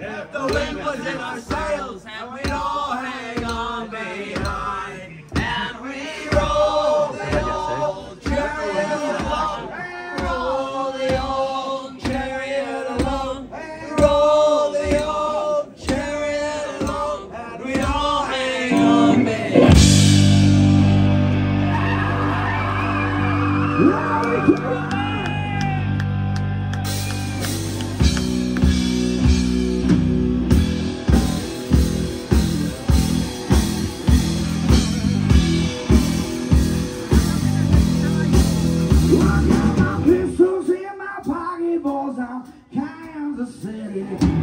If the wind was in our sails and we'd all hang on behind, and we roll the old chariot along, roll the old chariot along, roll the old chariot along, and we'd all hang on behind. Kansas out, city.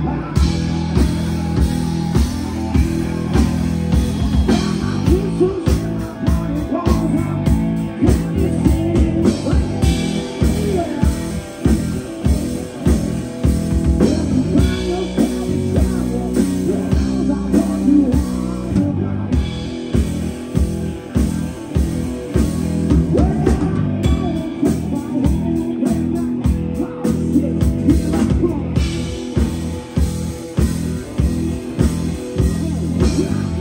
Yeah.